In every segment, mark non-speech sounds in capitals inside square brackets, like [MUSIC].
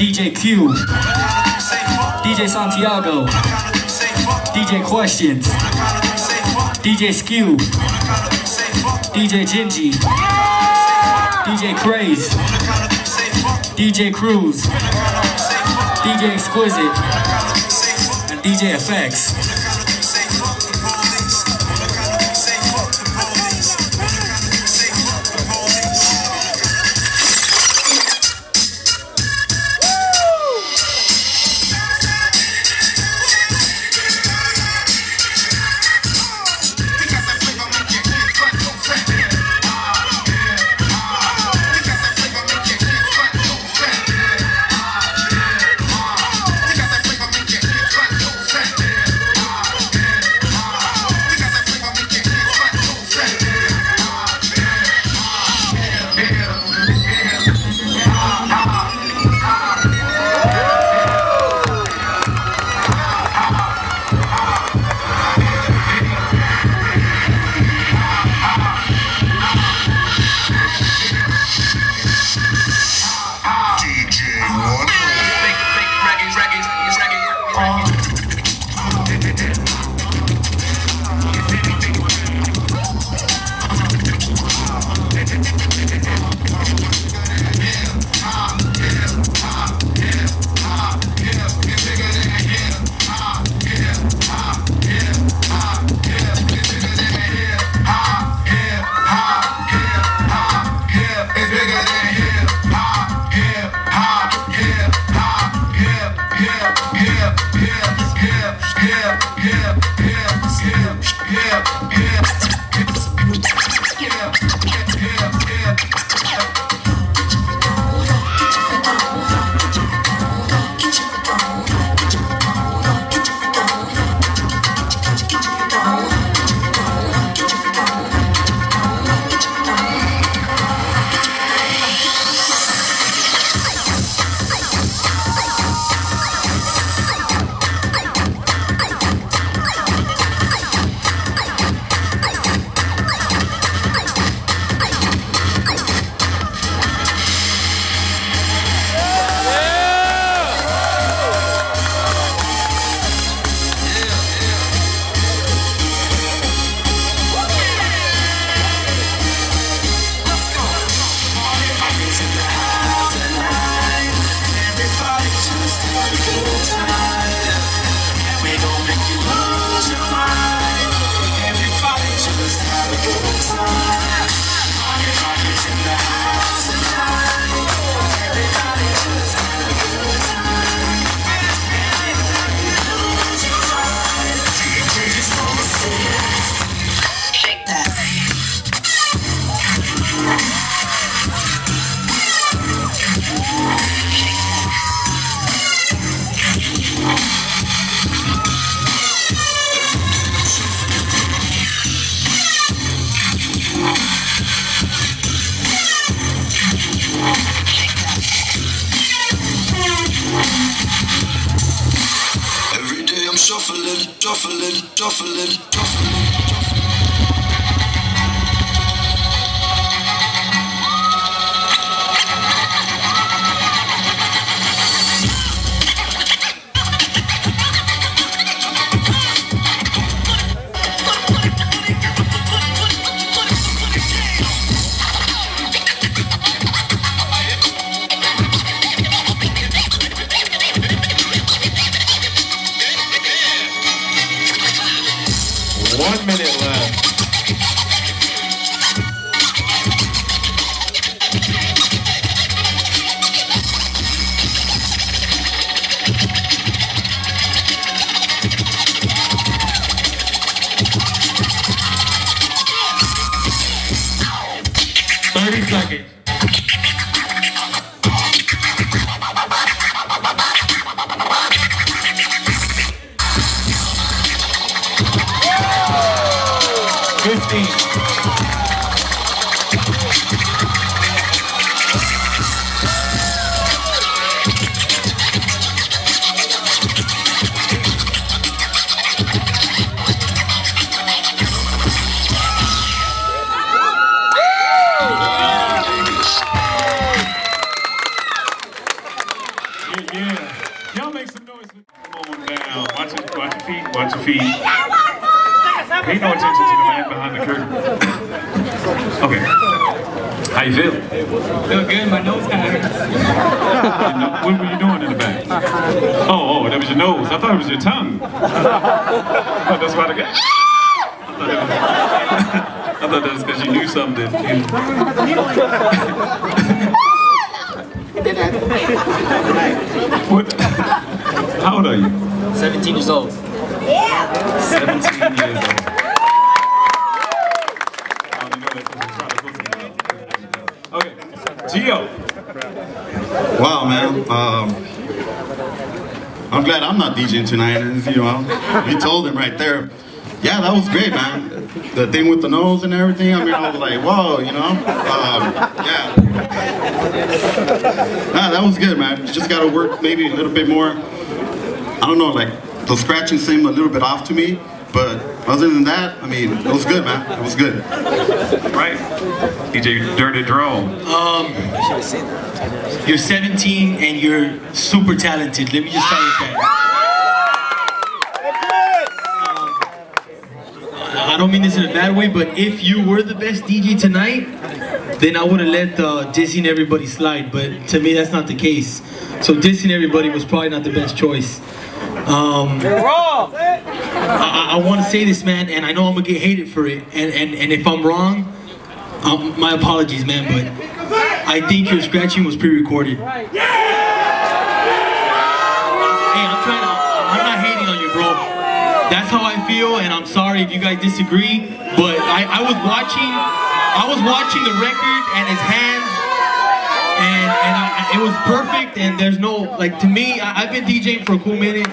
Q, DJ Santiago, DJ Questions, DJ Skew, DJ Gingy, DJ Craze, DJ Cruz, DJ Exquisite, and DJ Effects. shuffling, shuffling, shuffling. Yeah. Y'all make some noise. Come on down. Watch your, watch your feet. Watch your feet. Pay no attention to the man behind the curtain. Okay. How you feel? Feel good, my nose kind of hurts. What were you doing in the back? Oh, oh, that was your nose. I thought it was your tongue. I thought that's why the guy. [LAUGHS] I thought that was, I thought that was because you knew something. what? How old are you? 17 years old. Yeah. 17 years old. Gio. Wow, man. Um, I'm glad I'm not DJing tonight. You know, you told him right there. Yeah, that was great, man. The thing with the nose and everything. I mean, I was like, whoa, you know. Um, yeah. Nah, that was good, man. Just got to work maybe a little bit more. I don't know, like the scratching seemed a little bit off to me. But other than that, I mean, it was good, man. It was good. Right? DJ Dirty Drone. You're 17 and you're super talented. Let me just start with that. Um, I don't mean this in a bad way, but if you were the best DJ tonight, then I would have let uh, dissing everybody slide. But to me, that's not the case. So dissing everybody was probably not the best choice. Um, I, I want to say this, man, and I know I'm gonna get hated for it. And and, and if I'm wrong, um, my apologies, man. But I think your scratching was pre-recorded. Hey, I'm trying to. I'm not hating on you, bro. That's how I feel, and I'm sorry if you guys disagree. But I, I was watching. I was watching the record and his hands, and and I, it was perfect. And there's no like to me. I, I've been DJing for a cool minute.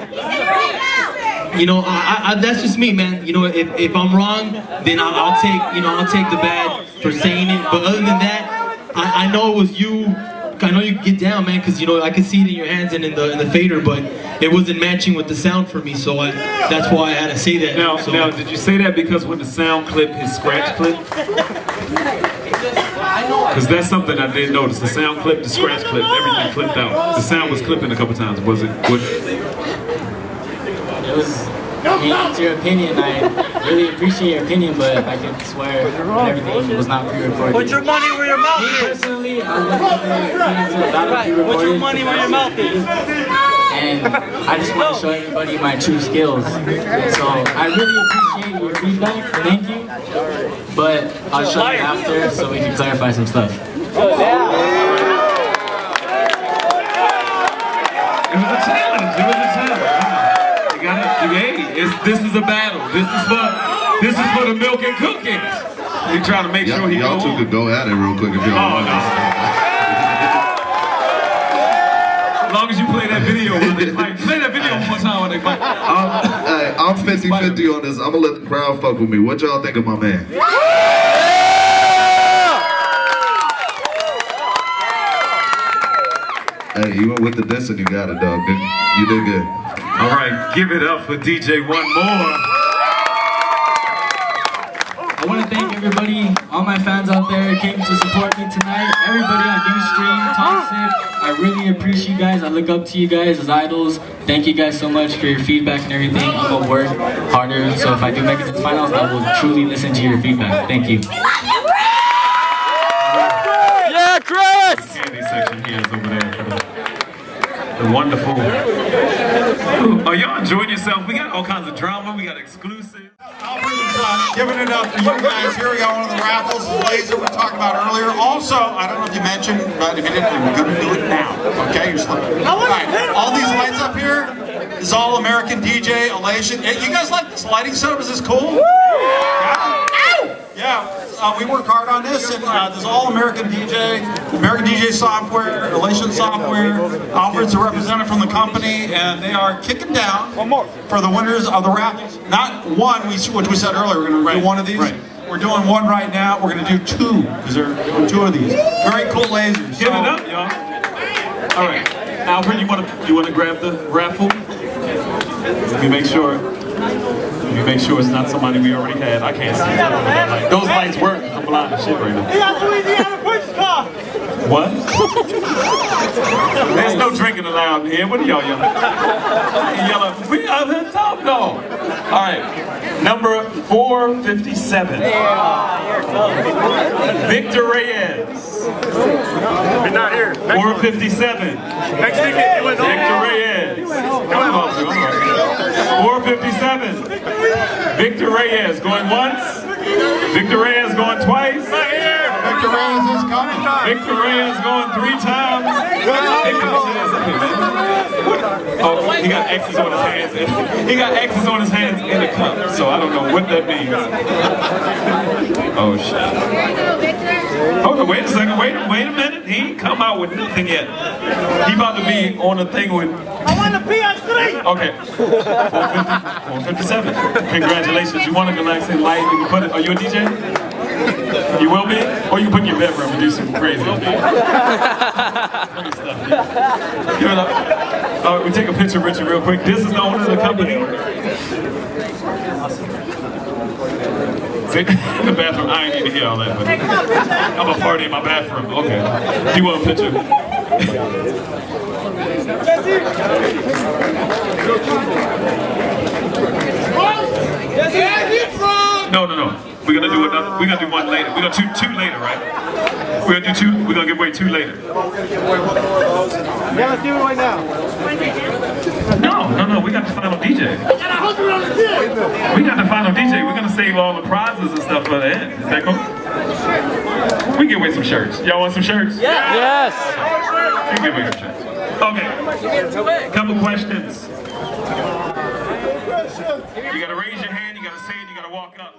You know, I, I, that's just me, man. You know, if, if I'm wrong, then I'll, I'll take you know I'll take the bad for saying it. But other than that, I, I know it was you. I know you get down, man, because you know I could see it in your hands and in the in the fader, but it wasn't matching with the sound for me. So I, that's why I had to say that. Now, so, now, did you say that because when the sound clip, his scratch clip? Because that's something I didn't notice. The sound clip, the scratch clip, everything clipped out. The sound was clipping a couple times. Was it? What, It was, I mean, it's your opinion. I really appreciate your opinion, but I can swear everything was not pre-recorded. Put your money where your mouth Me is. personally, I was looking for Right, put your money where your mouth is. And I just want to show everybody my true skills. So I really appreciate your feedback. Thank you. But I'll show you after so we can clarify some stuff. yeah it was a challenge. It was a challenge. You gotta, you, hey, it's, this is a battle. This is for, this is for the milk and cookies. We trying to make sure Y'all, he y'all go two on. could go at it real quick if you Oh, don't no. mind. As long as you play that video while they fight. Play that video one more time while they fight. I'm, hey, I'm 50-50 on this. I'm gonna let the crowd fuck with me. What y'all think of my man? Hey, you went with the diss and you got it, dog. Did- You did good. All right, give it up for DJ one more. I want to thank everybody, all my fans out there who came to support me tonight. Everybody on Ustream, Toxic. I really appreciate you guys. I look up to you guys as idols. Thank you guys so much for your feedback and everything. I'm gonna work harder. So if I do make it to the finals, I will truly listen to your feedback. Thank you. Yeah, Chris! Candy section here is over there. For The the wonderful. Are y'all enjoying yourself? We got all kinds of drama. We got exclusive. Alfred's uh, giving it up for you guys. Here we got one of the raffles, the laser we talked about earlier. Also, I don't know if you mentioned, but if you didn't, I'm going to do it now. Okay, you're slipping. All right, all these lights up here is all American DJ Elation. Hey, you guys like this lighting setup? Is this cool? Yeah. Yeah, uh, we work hard on this, and uh, there's all American DJ, American DJ software, Elation software. Alfred's a representative from the company, and they are kicking down for the winners of the raffles. Not one, we, which we said earlier, we're going to do one of these. right. We're doing one right now. We're going to do two, because there are two of these. Very cool lasers. Give it up, y'all. All right, Alfred, you want to you want to grab the raffle? Let me make sure. Let me make sure it's not somebody we already had. I can't see. Those lights work. I'm blind as shit right now. He got Louisiana Prince car! What? There's no drinking allowed in here. What are y'all yelling? You yelling, we out the top dog. All right, number 457. Victor Reyes. You're not here. 457. Next ticket, Victor Reyes. Come on, come on. 457. Victor Reyes going once. Victor Reyes going twice. Victor Reyes is coming. Victor Reyes going three times. Oh, he got X's on his hands. He got X's on his hands in the cup, so I don't know what that means. Oh shit. Hold on, wait a second, wait, wait a minute. He ain't come out with nothing yet. He about to be on a thing with. I want on street. Okay. 450, 457. Congratulations. You want to relax in light? You can put it. Are you a DJ? [LAUGHS] You will be? Or you can put in your bedroom and do some crazy stuff. Give it up. Uh, we take a picture of Richard real quick. This is the owner of the company. See, in [LAUGHS] the bathroom, I ain't need to hear all that, but I'm a party in my bathroom. Okay. Do you want a picture? No, no, no. We're gonna do another. We're gonna do one later. We're gonna do two later, right? We're gonna do two. We're gonna give away two later. Yeah, let's do it right now. No, no, no. We got the final DJ. We got the final DJ. We're gonna save all the prizes and stuff for the end. Is that cool? We can give away some shirts. Y'all want some shirts? Yes. We can give away some shirts. Okay. Couple questions. You gotta raise your hand. You gotta say it. You gotta walk up.